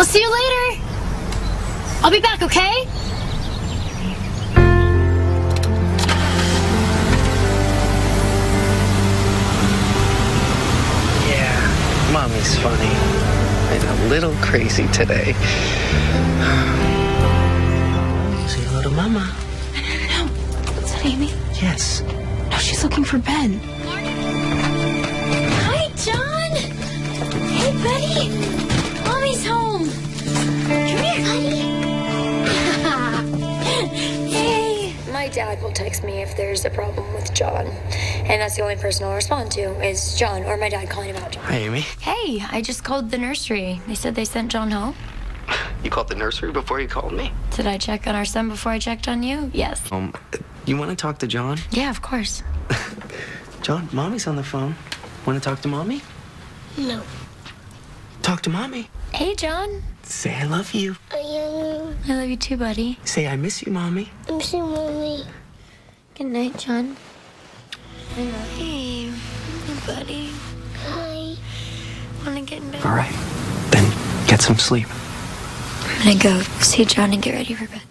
I'll see you later. I'll be back, okay? Yeah, mommy's funny. And a little crazy today. Say hello to mama. Is that Amy? Yes. No, she's looking for Ben. My dad will text me if there's a problem with John. And that's the only person I'll respond to is John or my dad calling about John. Hi, Amy. Hey, I just called the nursery. They said they sent John home. You called the nursery before you called me? Did I check on our son before I checked on you? Yes. Um, you want to talk to John? Yeah, of course. John, mommy's on the phone. Want to talk to mommy? No. Talk to mommy. Hey, John. Say I love you. I am. I love you too, buddy. Say I miss you, mommy. I'm seeing mommy. Good night, John. Hey, hey, buddy. Hi. Wanna get in bed? All right. Then get some sleep. I'm gonna go see John and get ready for bed.